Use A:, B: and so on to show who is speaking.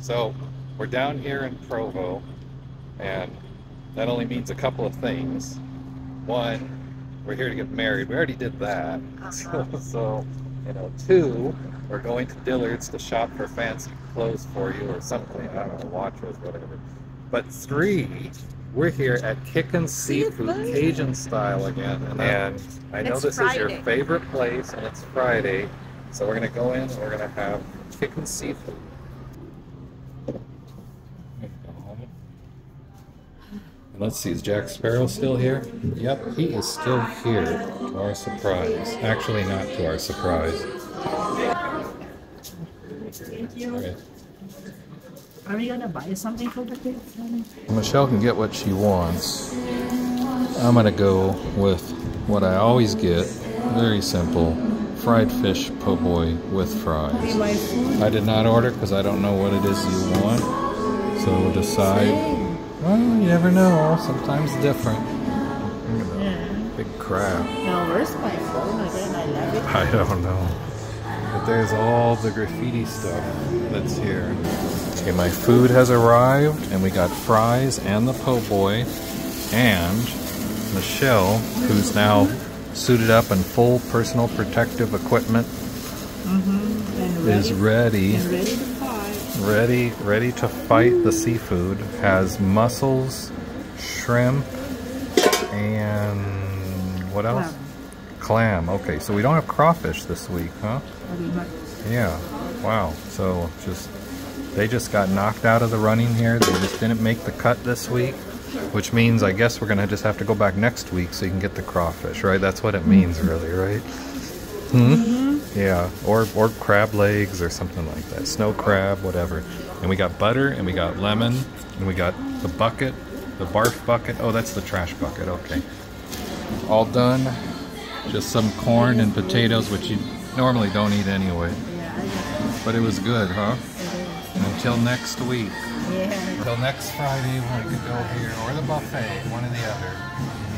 A: So we're down here in Provo, and that only means a couple of things. One, we're here to get married. We already did that. So, so, you know, two, we're going to Dillard's to shop for fancy clothes for you or something. I don't know, watches, whatever. But three, we're here at Kickin' Seafood
B: Seafood.
A: Cajun style again. And, and I know this is your favorite place, and it's Friday. So we're gonna go in and we're gonna have Kick Kickin' Seafood. And let's see, is Jack Sparrow still here? Yep, he is still here, to our surprise. Actually, not to our surprise.
B: Thank you.
A: Okay.
B: Are we gonna buy something for the kids?
A: Michelle can get what she wants. I'm gonna go with what I always get. Very simple. Fried fish po' boy with fries. I did not order because I don't know what it is you want. So we'll decide. Well, you never know. Sometimes different. Look at that
B: Yeah.
A: Big crab.
B: Now where's my phone again? I love it.
A: I don't know. But there's all the graffiti stuff that's here. Okay, my food has arrived, and we got fries and the po' boy, and Michelle, who's now suited up in full personal protective equipment,
B: Mm-hmm. And ready,
A: is ready,
B: ready
A: ready, to fight the seafood. Has mussels, shrimp, and what else?
B: Clam.
A: Clam. Okay, so we don't have crawfish this week, huh? Yeah. Wow. So just they just got knocked out of the running here. They just didn't make the cut this week, which means I guess we're gonna just have to go back next week so you can get the crawfish, right? That's what it means, really, right? Hmm. Yeah. Or or crab legs or something like that. Snow crab, whatever. And we got butter and we got lemon and we got the bucket, the barf bucket. Oh, that's the trash bucket. Okay. All done. Just some corn and potatoes, which you normally don't eat anyway. But it was good, huh? Until next week.
B: Yeah.
A: Until next Friday when we could go here or the buffet, one or the other.